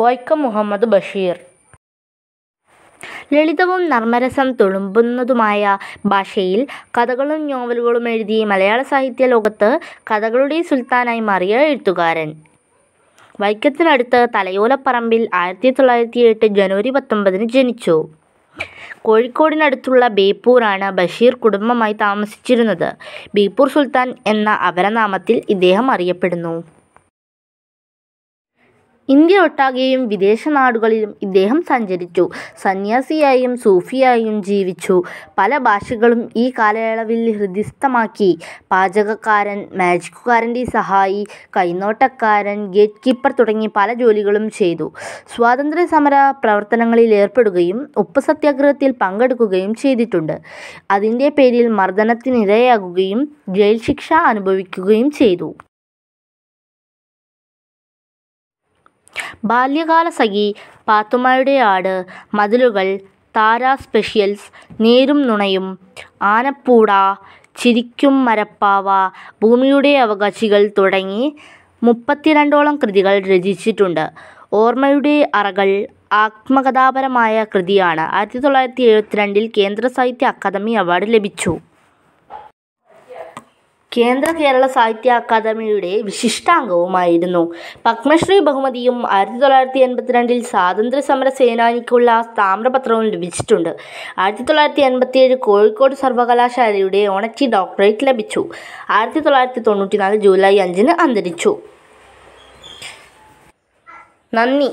വൈക്കം മുഹമ്മദ് ബഷീർ. ലളിതവും നർമ്മരസം തുളുമ്പുന്നതുമായ ഭാഷയിൽ കഥകളും നോവലുകളും എഴുതി മലയാള സാഹിത്യ ലോകത്ത് കഥകളുടെ സുൽത്താനായി മാറിയ എഴുത്തുകാരൻ. വൈക്കത്തിനടുത്ത് തലയോലപ്പറമ്പിൽ ആയിരത്തി തൊള്ളായിരത്തി എട്ട് ജനുവരി പത്തൊമ്പതിന് ജനിച്ചു. കോഴിക്കോടിനടുത്തുള്ള ബേപ്പൂരാണ് ബഷീർ കുടുംബമായി താമസിച്ചിരുന്നത്. ബേപ്പൂർ സുൽത്താൻ എന്ന അപരനാമത്തിൽ ഇദ്ദേഹം അറിയപ്പെടുന്നു. ഇന്ത്യ ഒട്ടാകെയും വിദേശ നാടുകളിലും ഇദ്ദേഹം സഞ്ചരിച്ചു. സന്യാസിയായും സൂഫിയായും ജീവിച്ചു. പല ഭാഷകളും ഈ കാലയളവിൽ ഹൃദിസ്ഥമാക്കി പാചകക്കാരൻ മാജിക്കുകാരന്റെ സഹായി കൈനോട്ടക്കാരൻ ഗേറ്റ് കീപ്പർ തുടങ്ങി പല ജോലികളും ചെയ്തു. സ്വാതന്ത്ര്യസമര ഉപ്പ് സത്യാഗ്രഹത്തിൽ പങ്കെടുക്കുകയും ചെയ്തിട്ടുണ്ട്. അതിന്റെ പേരിൽ മർദ്ദനത്തിനിരയാകുകയും ജയിൽ ശിക്ഷ അനുഭവിക്കുകയും ചെയ്തു. ബാല്യകാലസഖി പാത്തുമ്മയുടെ ആട് മതിലുകൾ താര സ്പെഷ്യൽസ് നേരും നുണയും ആനപ്പൂട ചിരിക്കും മരപ്പാവ ഭൂമിയുടെ അവകാശികൾ തുടങ്ങി മുപ്പത്തിരണ്ടോളം കൃതികൾ രചിച്ചിട്ടുണ്ട്. ഓർമ്മയുടെ അറകൾ ആത്മകഥാപരമായ കൃതിയാണ്. ആയിരത്തി തൊള്ളായിരത്തി എഴുപത്തിരണ്ടിൽ കേന്ദ്ര സാഹിത്യ അക്കാദമി അവാർഡ് ലഭിച്ചു. കേന്ദ്ര കേരള സാഹിത്യ അക്കാദമിയുടെ വിശിഷ്ടാംഗവുമായിരുന്നു. പത്മശ്രീ ബഹുമതിയും ആയിരത്തി തൊള്ളായിരത്തി എൺപത്തിരണ്ടിൽ സ്വാതന്ത്ര്യ സമര സേനാനിക്കുള്ള താമ്രപത്രവും ലഭിച്ചിട്ടുണ്ട്. ആയിരത്തി തൊള്ളായിരത്തി എൺപത്തിയേഴ് കോഴിക്കോട് സർവകലാശാലയുടെ ഓണറ്റി ഡോക്ടറേറ്റ് ലഭിച്ചു. ആയിരത്തി തൊള്ളായിരത്തി തൊണ്ണൂറ്റിനാല് ജൂലൈ അഞ്ചിന് അന്തരിച്ചു. നന്ദി.